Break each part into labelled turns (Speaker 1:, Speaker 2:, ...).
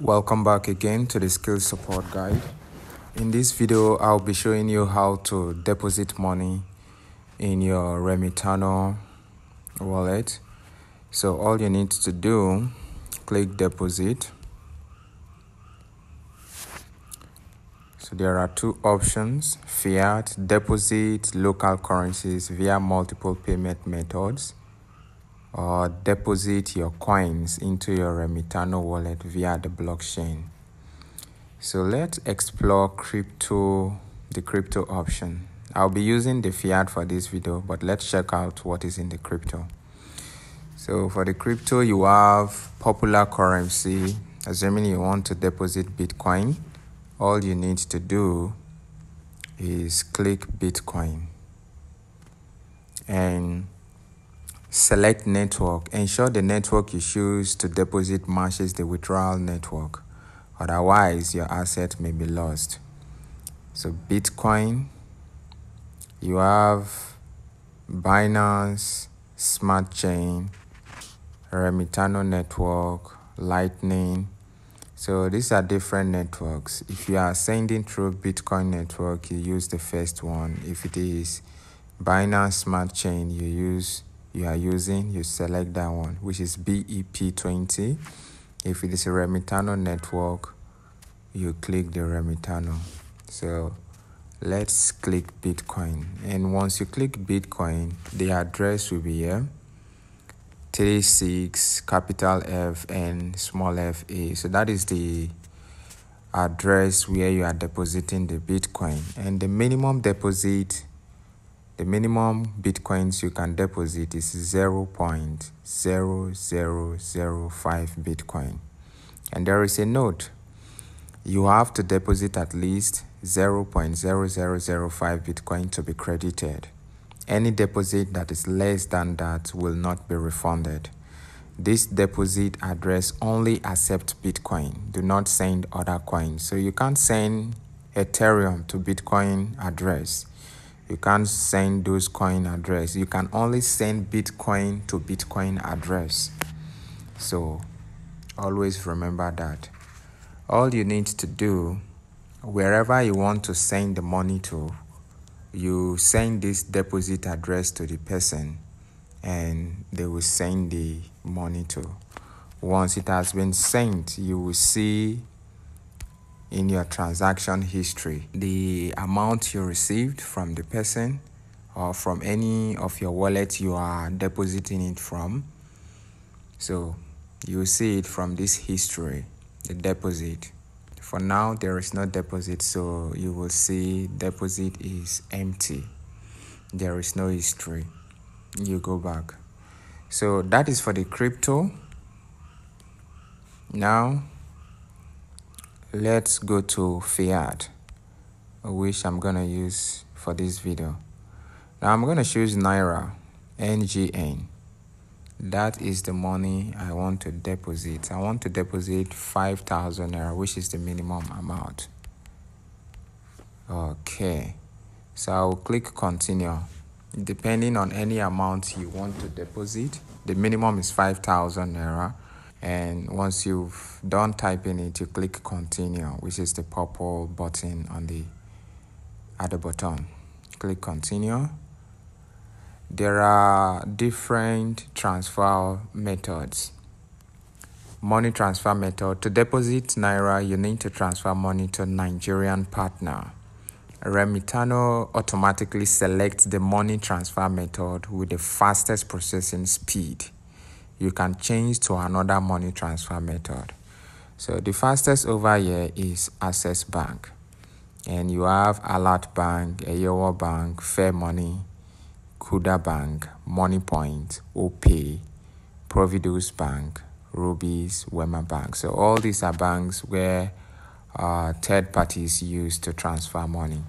Speaker 1: Welcome back again to the Skill Support Guide. In this video, I'll be showing you how to deposit money in your Remitano wallet. So all you need to do, click deposit. So there are two options, fiat, deposit local currencies via multiple payment methods or deposit your coins into your Remitano wallet via the blockchain. So let's explore crypto, the crypto option. I'll be using the fiat for this video, but let's check out what is in the crypto. So for the crypto, you have popular currency. Assuming you want to deposit Bitcoin, all you need to do is click Bitcoin and Select network. Ensure the network you choose to deposit matches the withdrawal network. Otherwise, your asset may be lost. So Bitcoin, you have Binance, Smart Chain, Remitano Network, Lightning. So these are different networks. If you are sending through Bitcoin network, you use the first one. If it is Binance Smart Chain, you use you are using, you select that one, which is BEP20. If it is a Remitano network, you click the Remitano. So let's click Bitcoin. And once you click Bitcoin, the address will be here. 36 capital F and small f a. So that is the address where you are depositing the Bitcoin. And the minimum deposit the minimum bitcoins you can deposit is 0.0005 bitcoin. And there is a note. You have to deposit at least 0.0005 bitcoin to be credited. Any deposit that is less than that will not be refunded. This deposit address only accepts Bitcoin. Do not send other coins. So you can't send Ethereum to Bitcoin address you can't send those coin address. You can only send bitcoin to bitcoin address. So always remember that. All you need to do wherever you want to send the money to you send this deposit address to the person and they will send the money to. Once it has been sent you will see in your transaction history the amount you received from the person or from any of your wallets you are depositing it from. So you see it from this history, the deposit. For now, there is no deposit, so you will see deposit is empty. There is no history. You go back. So that is for the crypto. Now let's go to fiat. Which I'm gonna use for this video. Now I'm gonna choose Naira NGN that is the money I want to deposit. I want to deposit 5,000 Naira which is the minimum amount. Okay. So I'll click continue. Depending on any amount you want to deposit the minimum is 5,000 Naira and once you've done typing it you click continue which is the purple button on the at the bottom click continue. There are different transfer methods. Money transfer method. To deposit naira you need to transfer money to nigerian partner. Remitano automatically selects the money transfer method with the fastest processing speed you can change to another money transfer method. So the fastest over here is Access Bank. And you have Alert Bank, Eyowo Bank, Fair Money, Kuda Bank, Moniepoint, OPay, Providus Bank, Rubies, Wema Bank. So all these are banks where uh, third parties use to transfer money.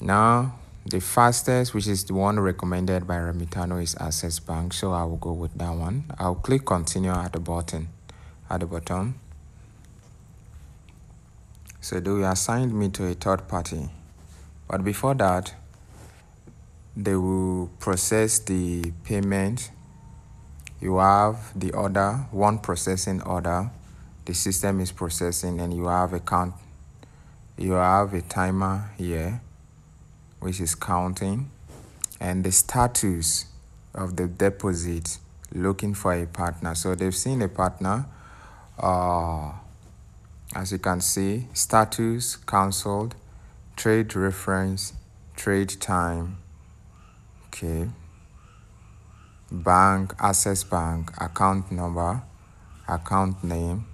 Speaker 1: Now, the fastest, which is the one recommended by Remitano, is Access Bank. So I will go with that one. I'll click continue at the button, at the bottom. So they will assign me to a third party. But before that, they will process the payment. You have the order, one processing order. the system is processing and you have a count you have a timer here which is counting and the status of the deposit looking for a partner. So they've seen a partner uh, as you can see status cancelled trade reference trade time okay. Bank access bank account number account name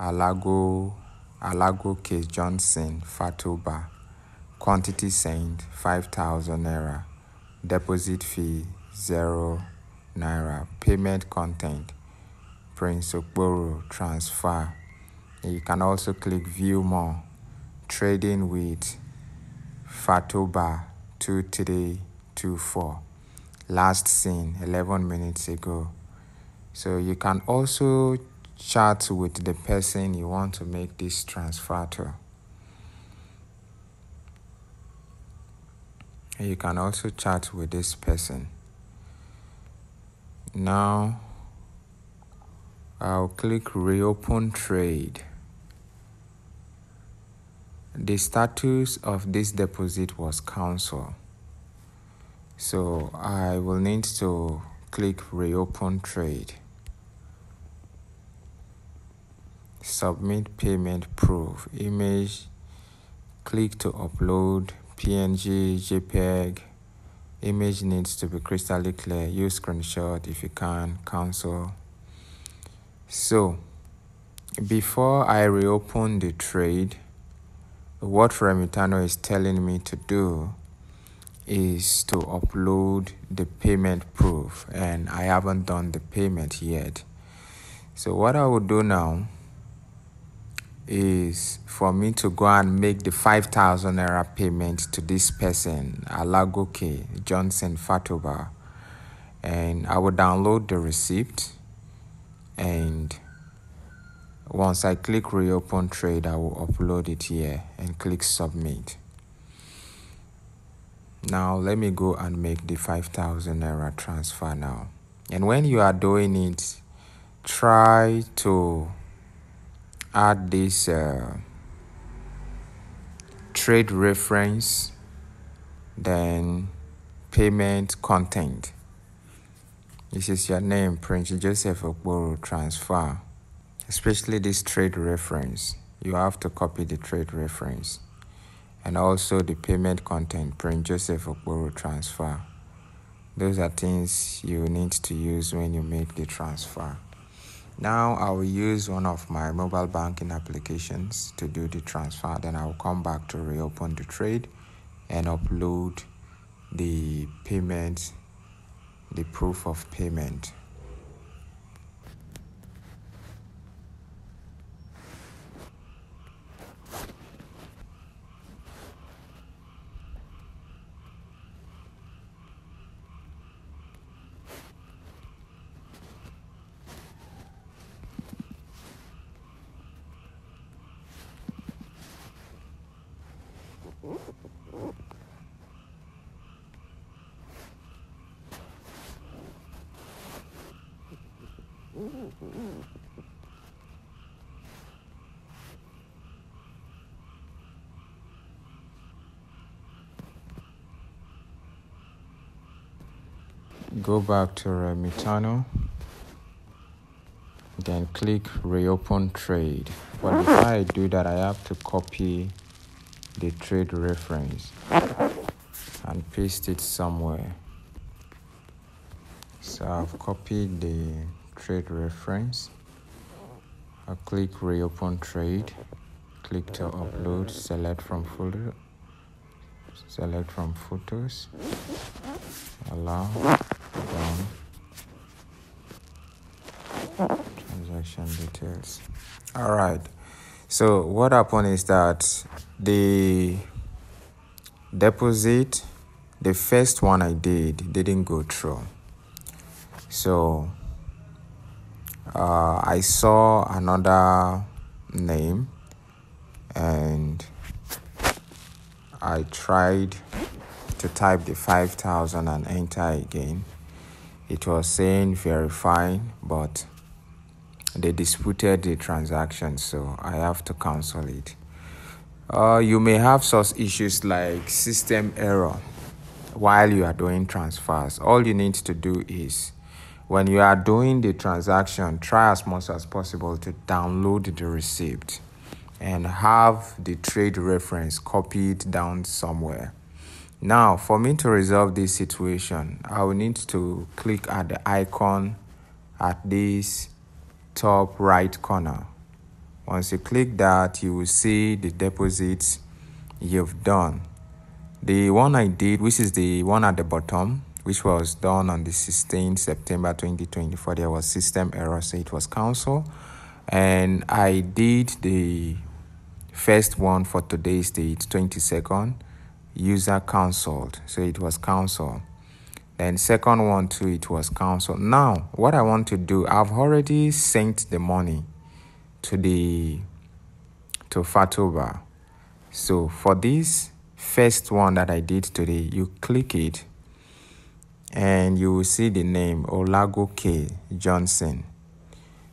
Speaker 1: alago Alagoke johnson fatoba quantity sent 5000 naira. Deposit fee 0 naira. Payment content prince okporo transfer. You can also click view more. Trading with fatoba 2324 last seen 11 minutes ago. So you can also chat with the person you want to make this transfer to you can also chat with this person. Now I'll click reopen trade. The status of this deposit was cancelled. So I will need to click reopen trade. Submit payment proof. Image click to upload png jpeg image needs to be crystal clear use screenshot if you can cancel so before I reopen the trade what Remitano is telling me to do is to upload the payment proof and I haven't done the payment yet. So what I will do now is for me to go and make the 5000 naira payment to this person, Alagoke Johnson Fatoba. And I will download the receipt and once I click reopen trade, I will upload it here and click submit. Now let me go and make the 5000 naira transfer now. And when you are doing it, try to add this uh, trade reference, then payment content. This is your name, Prince Joseph Okporo transfer. Especially this trade reference. You have to copy the trade reference and also the payment content prince Joseph Okporo transfer. Those are things you need to use when you make the transfer. Now I will use one of my mobile banking applications to do the transfer. Then I will come back to reopen the trade and upload the payment, the proof of payment. Go back to Remitano, then click reopen trade. But before I do that, I have to copy the trade reference and paste it somewhere. So I've copied the trade reference. I'll click reopen trade, click to upload, select from folder, select from photos, allow, done, transaction details. All right. So what happened is that the deposit, the first one I did, didn't go through. So uh, I saw another name and I tried to type the 5000 and enter again. It was saying verifying, but they disputed the transaction, so I have to cancel it. Uh, you may have such issues like system error while you are doing transfers. All you need to do is when you are doing the transaction, try as much as possible to download the receipt and have the trade reference copied down somewhere. Now, for me to resolve this situation, I will need to click at the icon at this top right corner. Once you click that, you will see the deposits you've done. The one I did, which is the one at the bottom, which was done on the 16th September 2024, there was system error, so it was cancelled. And I did the first one for today's date, 22nd, user cancelled, so it was cancelled. Then second one too, it was cancelled. Now, what I want to do, I've already sent the money to the to Fatoba. So for this first one that I did today, you click it and you will see the name Olago K Johnson.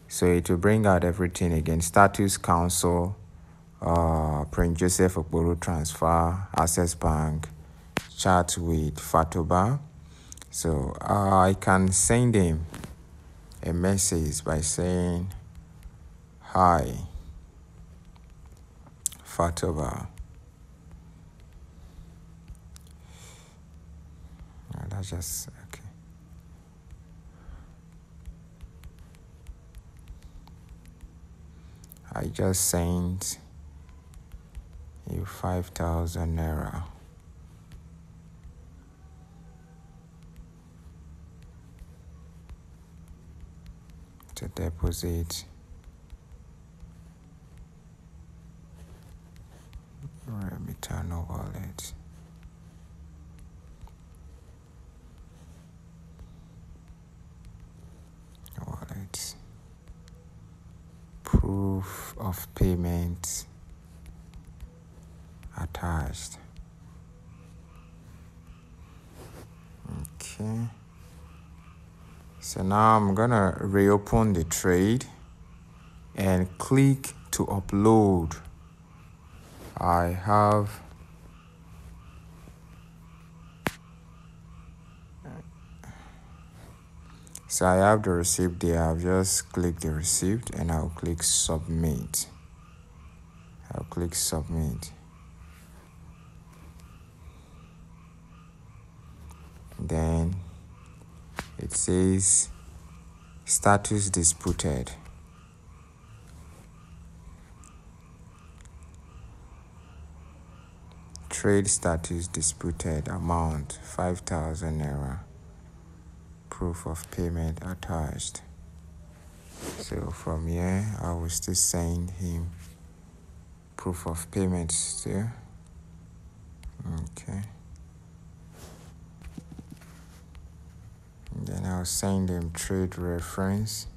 Speaker 1: So it will bring out everything again status council, uh, Prince Joseph Okporo transfer, Access Bank, chat with Fatoba. So uh, I can send him a message by saying, Hi, Fatoba. That's just okay. I just sent you 5,000 naira. to deposit Remitano wallet. Proof of payment attached. Okay. So now I'm gonna reopen the trade and click to upload. I have so I have the receipt there. I'll just click the receipt and I'll click submit. I'll click submit. Then it says status disputed. Trade status disputed amount 5000 naira. Proof of payment attached. So from here, I will still send him proof of payment still. Okay. then I'll send them trade reference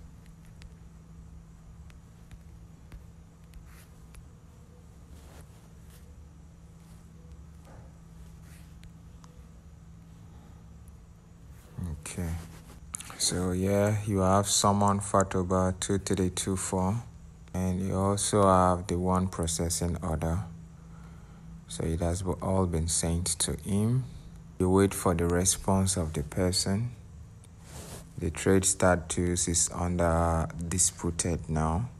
Speaker 1: okay so yeah you have summon Fatoba 2324 and you also have the one processing order. So it has all been sent to him. You wait for the response of the person. The trade status is under disputed now.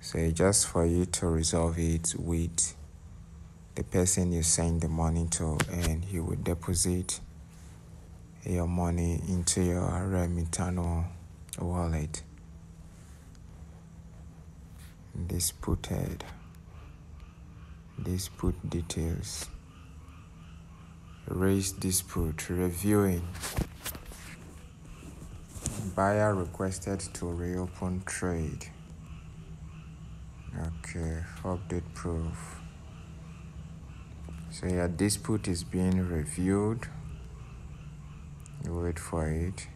Speaker 1: So just for you to resolve it with the person you send the money to and he will deposit your money into your Remitano wallet. Disputed dispute details. Raise dispute reviewing. Buyer requested to reopen trade. Okay update proof. So your dispute is being reviewed wait for it.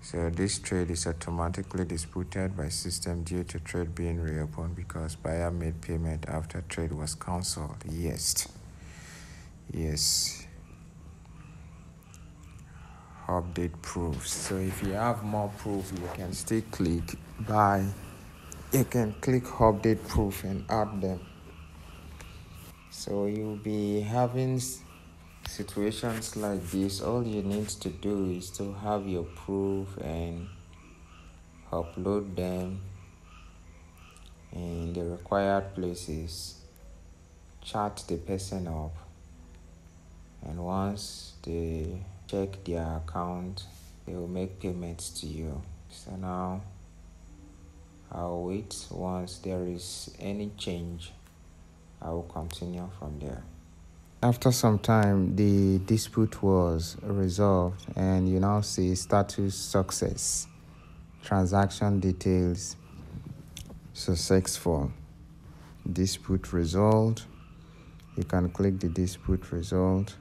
Speaker 1: So this trade is automatically disputed by system due to trade being reopened because buyer made payment after trade was cancelled. Yes. Yes. Update proofs so if you have more proof you can still click buy. you can click update proof and add them. So you'll be having situations like this all you need to do is to have your proof and upload them in the required places. Chat the person up. And once they check their account they will make payments to you. So now i'll wait. Once there is any change i will continue from there after some time the dispute was resolved and you now see status success transaction details successful dispute resolved you can click the dispute result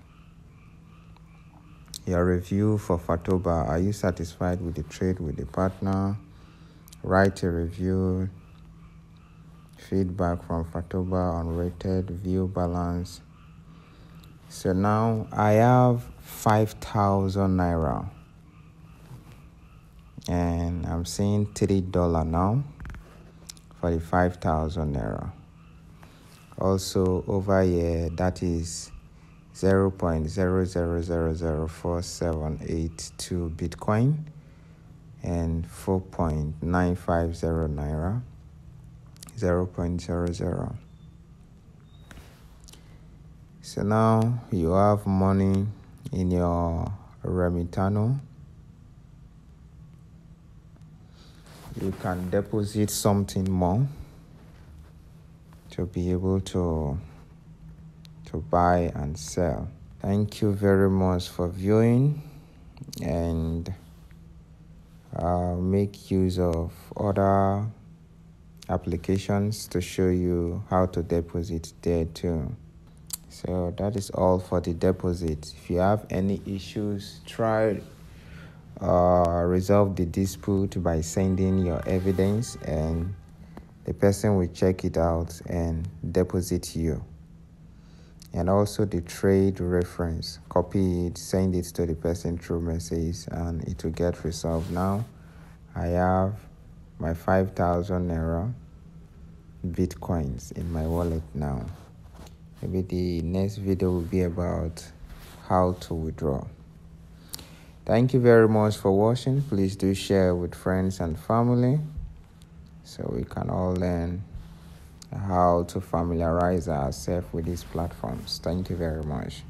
Speaker 1: your review for Fatoba. Are you satisfied with the trade with the partner? Write a review. Feedback from Fatoba unrated view balance. So now I have 5,000 naira and I'm seeing $3 now for the 5,000 naira. Also over here, that is 0.0004782 Bitcoin and 4.950 Naira 0.00. So now you have money in your Remitano. You can deposit something more to be able to to buy and sell. Thank you very much for viewing and uh, make use of other applications to show you how to deposit there too. So that is all for the deposit. If you have any issues, try uh, resolve the dispute by sending your evidence and the person will check it out and deposit you. And also the trade reference. Copy it send it to the person through message and it will get resolved. Now i have my 5000 naira bitcoins in my wallet now maybe the next video will be about how to withdraw thank you very much for watching please do share with friends and family so we can all learn how to familiarize ourselves with these platforms. Thank you very much.